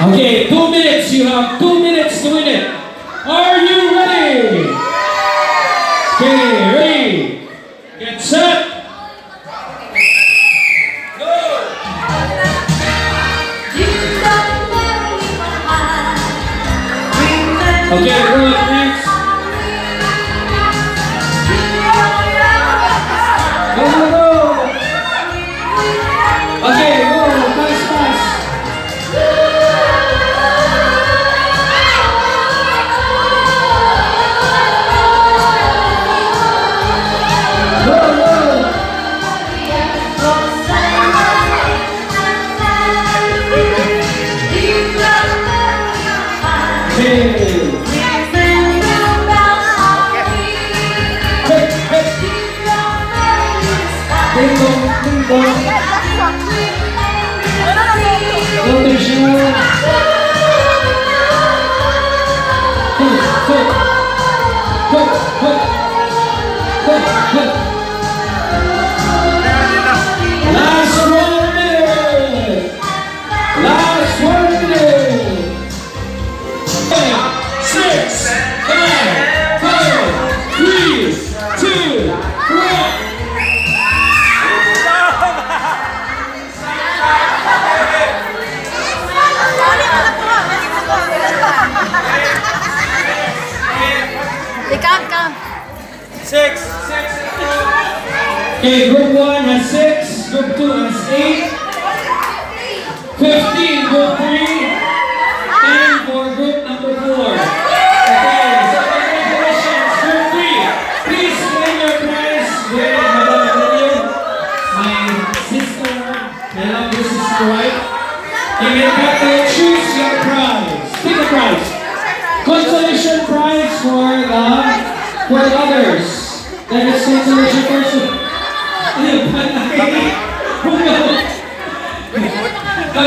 Okay, two minutes. You have two minutes to win it. Are you ready? Okay,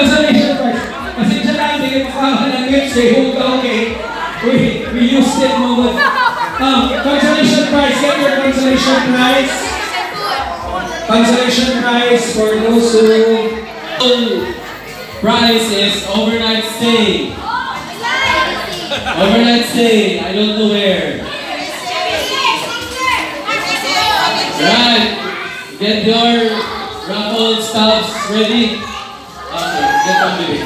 consolation prize. We, used it consolation prize. Get your consolation prize. Consolation prize for those. Prize is overnight stay. Overnight stay. I don't know where. Right. Get your raffle stuffs ready. Okay, get one baby.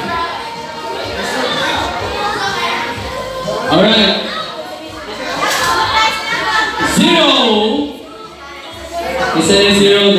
Alright. Zero. Isa na zero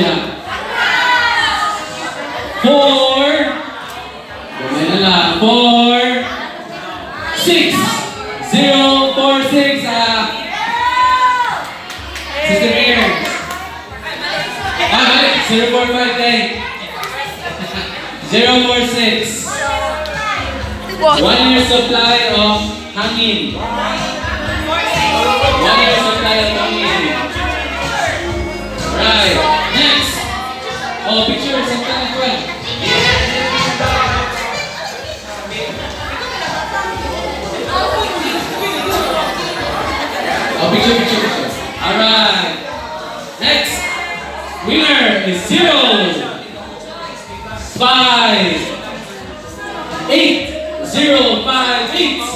zero. Five. Eight. Zero, five, eight.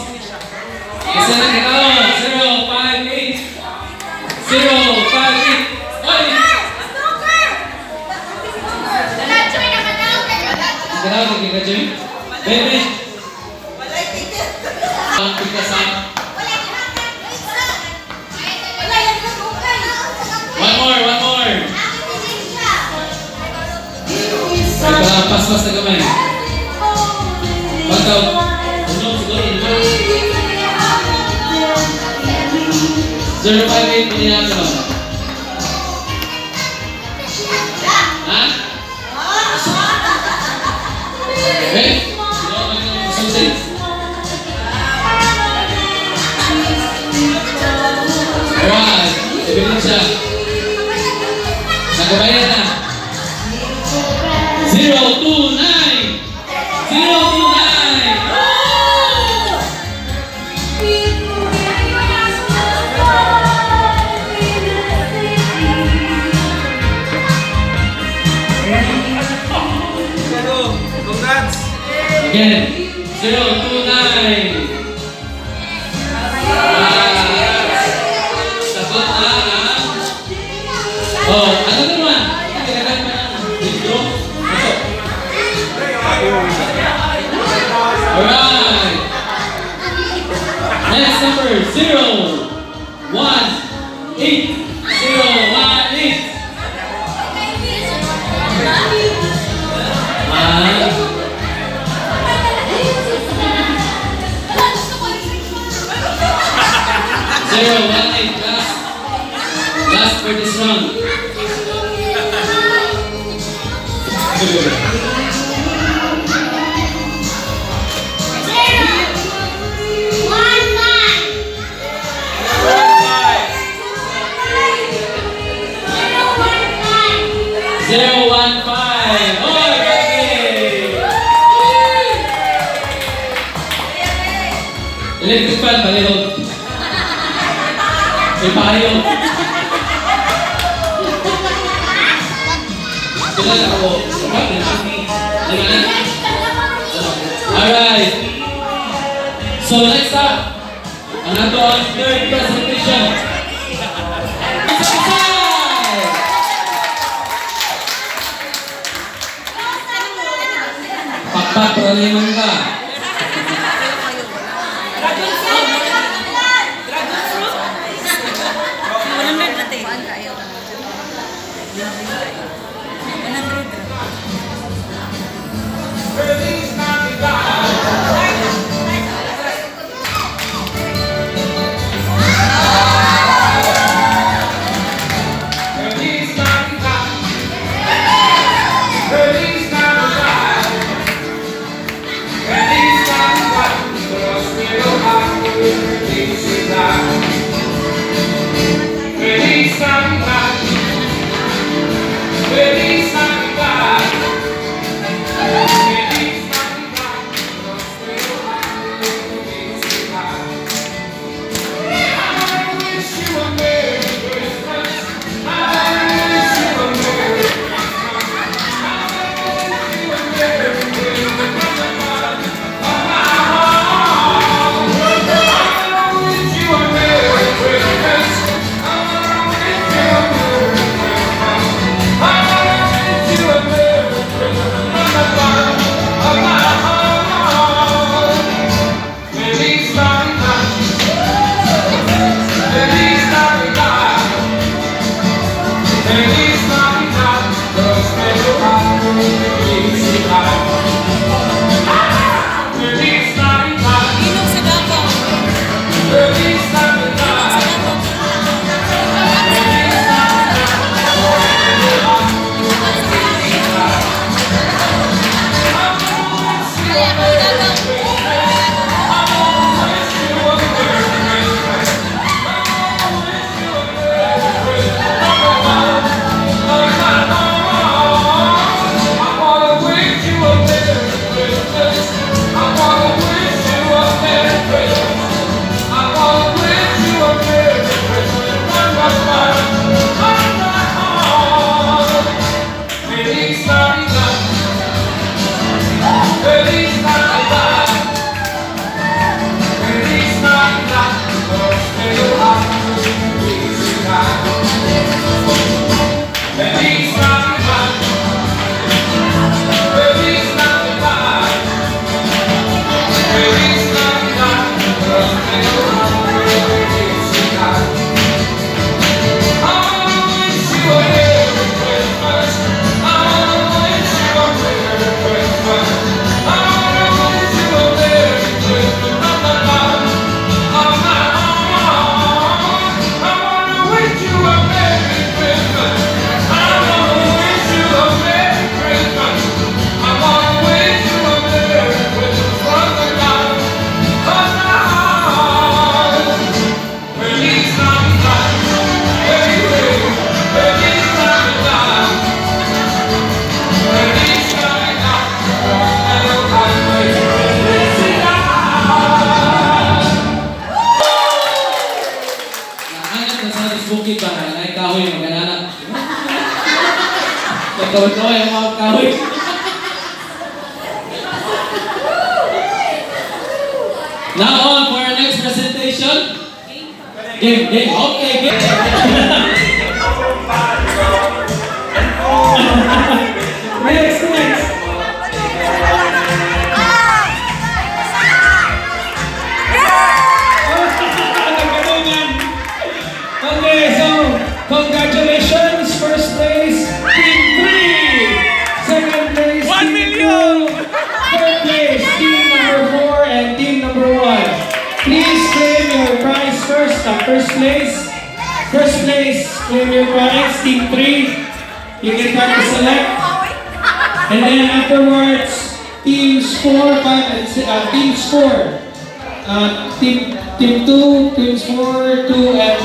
Jimmy? Bebe. Ang pagkasama. One more, しました画面またお上手ごろに05になってますごめんなさい。Again, zero, two, nine. Sagot na ang... Oh, ano naman? Kailangan pa ng video? Alright. Next number, zero. Zero one five. Oh, okay. Electric fan, pareho. Eh, pareho. Kailan ako? Alright. So next up, another third presentation. Pakpak peralihan ka. Gawin ko kayo mga kahoy. Now on for our next presentation. Game, game. First. Uh, place. First place, claim your prize. Team 3. You can try to select. And then afterwards, teams 4, 5, and si- uh, teams 4. Uh, team, team 2, teams 4, 2, and